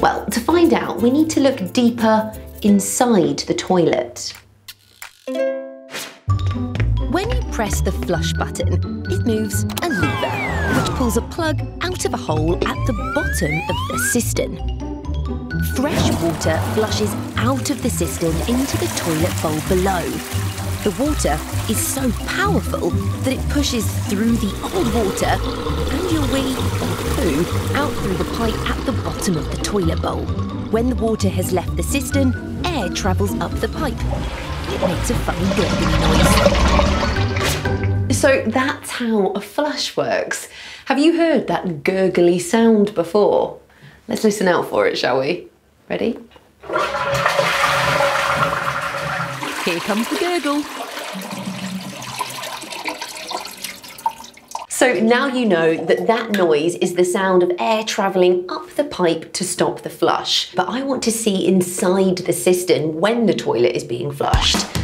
Well, to find out, we need to look deeper inside the toilet. When you press the flush button, it moves a lever, which pulls a plug out of a hole at the bottom of the cistern. Fresh water flushes out of the cistern into the toilet bowl below. The water is so powerful that it pushes through the old water and your wee poo out through the pipe at the bottom of the toilet bowl. When the water has left the cistern, air travels up the pipe. It makes a funny gurgling noise. So that's how a flush works. Have you heard that gurgly sound before? Let's listen out for it, shall we? Ready? Here comes the gurgle. So now you know that that noise is the sound of air travelling up the pipe to stop the flush. But I want to see inside the cistern when the toilet is being flushed.